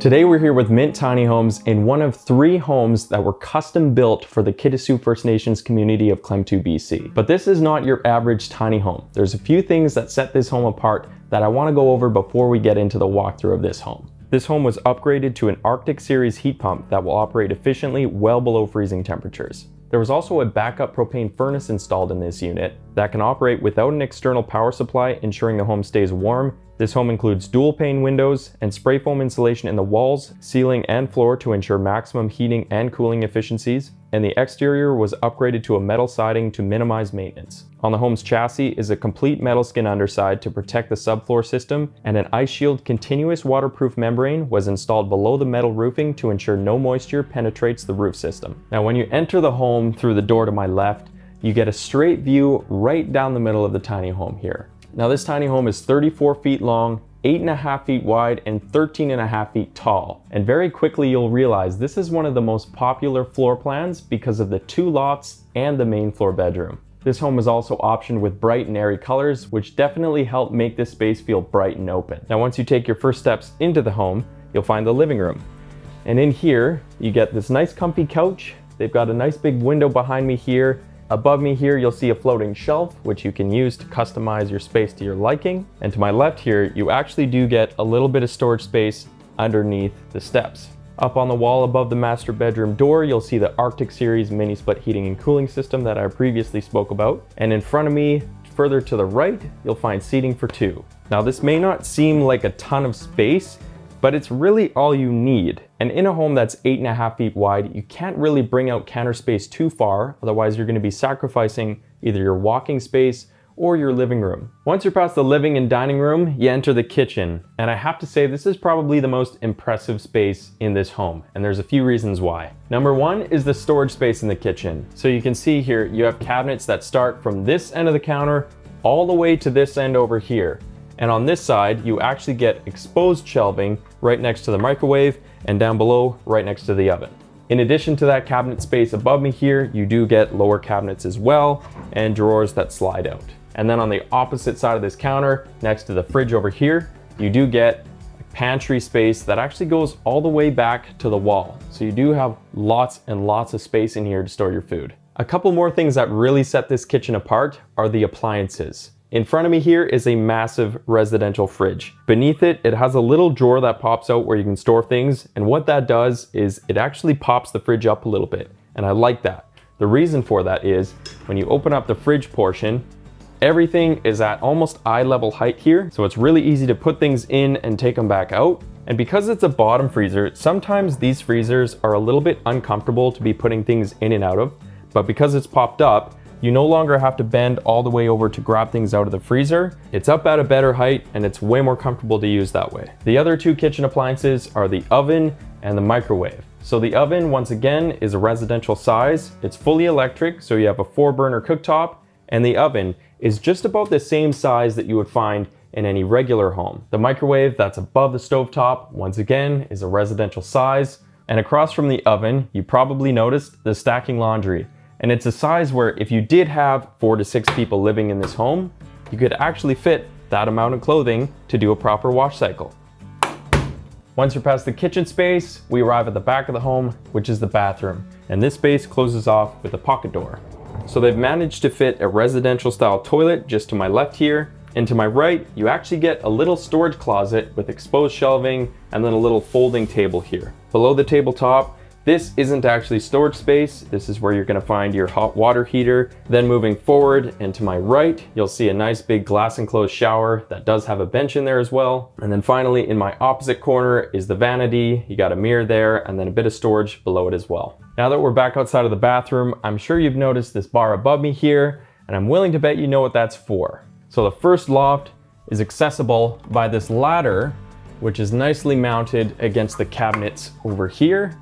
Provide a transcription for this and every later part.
Today we're here with Mint Tiny Homes in one of three homes that were custom built for the Kitasoo First Nations community of Klemtu, BC. But this is not your average tiny home. There's a few things that set this home apart that I wanna go over before we get into the walkthrough of this home. This home was upgraded to an Arctic Series heat pump that will operate efficiently well below freezing temperatures. There was also a backup propane furnace installed in this unit that can operate without an external power supply, ensuring the home stays warm this home includes dual pane windows and spray foam insulation in the walls, ceiling, and floor to ensure maximum heating and cooling efficiencies, and the exterior was upgraded to a metal siding to minimize maintenance. On the home's chassis is a complete metal skin underside to protect the subfloor system, and an ice shield continuous waterproof membrane was installed below the metal roofing to ensure no moisture penetrates the roof system. Now when you enter the home through the door to my left, you get a straight view right down the middle of the tiny home here. Now this tiny home is 34 feet long, eight and a half feet wide and 13 and a half feet tall. And very quickly you'll realize this is one of the most popular floor plans because of the two lots and the main floor bedroom. This home is also optioned with bright and airy colors, which definitely help make this space feel bright and open. Now once you take your first steps into the home, you'll find the living room. And in here, you get this nice comfy couch. They've got a nice big window behind me here Above me here, you'll see a floating shelf, which you can use to customize your space to your liking. And to my left here, you actually do get a little bit of storage space underneath the steps. Up on the wall above the master bedroom door, you'll see the Arctic Series mini split heating and cooling system that I previously spoke about. And in front of me, further to the right, you'll find seating for two. Now this may not seem like a ton of space, but it's really all you need. And in a home that's eight and a half feet wide, you can't really bring out counter space too far, otherwise you're gonna be sacrificing either your walking space or your living room. Once you're past the living and dining room, you enter the kitchen. And I have to say, this is probably the most impressive space in this home. And there's a few reasons why. Number one is the storage space in the kitchen. So you can see here, you have cabinets that start from this end of the counter all the way to this end over here. And on this side, you actually get exposed shelving right next to the microwave and down below right next to the oven. In addition to that cabinet space above me here, you do get lower cabinets as well and drawers that slide out. And then on the opposite side of this counter, next to the fridge over here, you do get pantry space that actually goes all the way back to the wall. So you do have lots and lots of space in here to store your food. A couple more things that really set this kitchen apart are the appliances. In front of me here is a massive residential fridge. Beneath it, it has a little drawer that pops out where you can store things. And what that does is it actually pops the fridge up a little bit. And I like that. The reason for that is when you open up the fridge portion, everything is at almost eye level height here. So it's really easy to put things in and take them back out. And because it's a bottom freezer, sometimes these freezers are a little bit uncomfortable to be putting things in and out of. But because it's popped up, you no longer have to bend all the way over to grab things out of the freezer. It's up at a better height and it's way more comfortable to use that way. The other two kitchen appliances are the oven and the microwave. So the oven, once again, is a residential size. It's fully electric, so you have a four burner cooktop, and the oven is just about the same size that you would find in any regular home. The microwave that's above the stovetop, once again, is a residential size. And across from the oven, you probably noticed the stacking laundry. And it's a size where if you did have four to six people living in this home, you could actually fit that amount of clothing to do a proper wash cycle. Once you're past the kitchen space, we arrive at the back of the home, which is the bathroom. And this space closes off with a pocket door. So they've managed to fit a residential style toilet just to my left here. And to my right, you actually get a little storage closet with exposed shelving and then a little folding table here. Below the tabletop, this isn't actually storage space. This is where you're gonna find your hot water heater. Then moving forward and to my right, you'll see a nice big glass enclosed shower that does have a bench in there as well. And then finally in my opposite corner is the vanity. You got a mirror there and then a bit of storage below it as well. Now that we're back outside of the bathroom, I'm sure you've noticed this bar above me here and I'm willing to bet you know what that's for. So the first loft is accessible by this ladder which is nicely mounted against the cabinets over here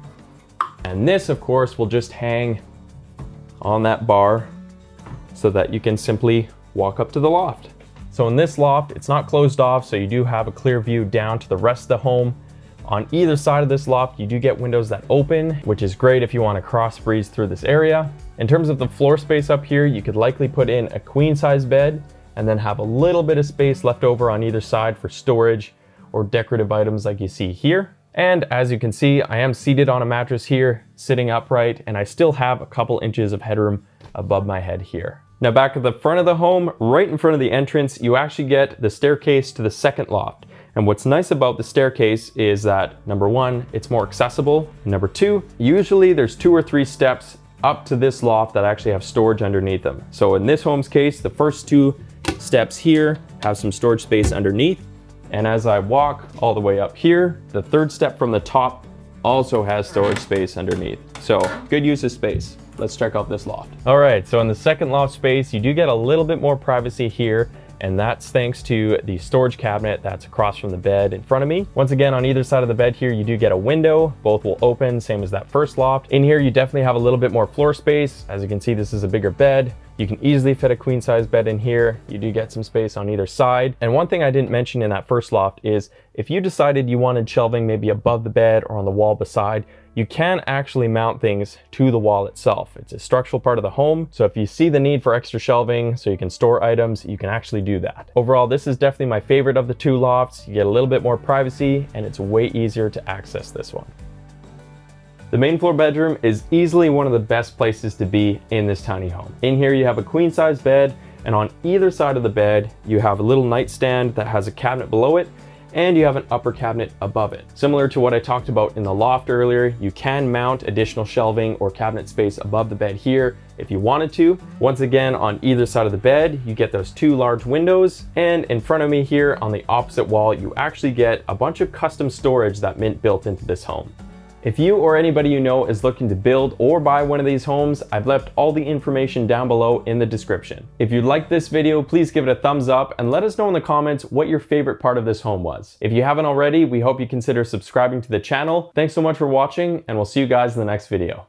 and this, of course, will just hang on that bar so that you can simply walk up to the loft. So in this loft, it's not closed off, so you do have a clear view down to the rest of the home. On either side of this loft, you do get windows that open, which is great if you want to cross breeze through this area. In terms of the floor space up here, you could likely put in a queen size bed and then have a little bit of space left over on either side for storage or decorative items like you see here. And as you can see, I am seated on a mattress here, sitting upright, and I still have a couple inches of headroom above my head here. Now back at the front of the home, right in front of the entrance, you actually get the staircase to the second loft. And what's nice about the staircase is that number one, it's more accessible. Number two, usually there's two or three steps up to this loft that actually have storage underneath them. So in this home's case, the first two steps here have some storage space underneath. And as I walk all the way up here, the third step from the top also has storage space underneath. So good use of space let's check out this loft. All right, so in the second loft space, you do get a little bit more privacy here and that's thanks to the storage cabinet that's across from the bed in front of me. Once again, on either side of the bed here, you do get a window. Both will open, same as that first loft. In here, you definitely have a little bit more floor space. As you can see, this is a bigger bed. You can easily fit a queen size bed in here. You do get some space on either side. And one thing I didn't mention in that first loft is if you decided you wanted shelving maybe above the bed or on the wall beside, you can actually mount things to the wall itself. It's a structural part of the home, so if you see the need for extra shelving so you can store items, you can actually do that. Overall, this is definitely my favorite of the two lofts. You get a little bit more privacy and it's way easier to access this one. The main floor bedroom is easily one of the best places to be in this tiny home. In here you have a queen size bed and on either side of the bed you have a little nightstand that has a cabinet below it and you have an upper cabinet above it. Similar to what I talked about in the loft earlier, you can mount additional shelving or cabinet space above the bed here if you wanted to. Once again, on either side of the bed, you get those two large windows, and in front of me here on the opposite wall, you actually get a bunch of custom storage that Mint built into this home. If you or anybody you know is looking to build or buy one of these homes, I've left all the information down below in the description. If you liked this video, please give it a thumbs up and let us know in the comments what your favorite part of this home was. If you haven't already, we hope you consider subscribing to the channel. Thanks so much for watching and we'll see you guys in the next video.